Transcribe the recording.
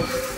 you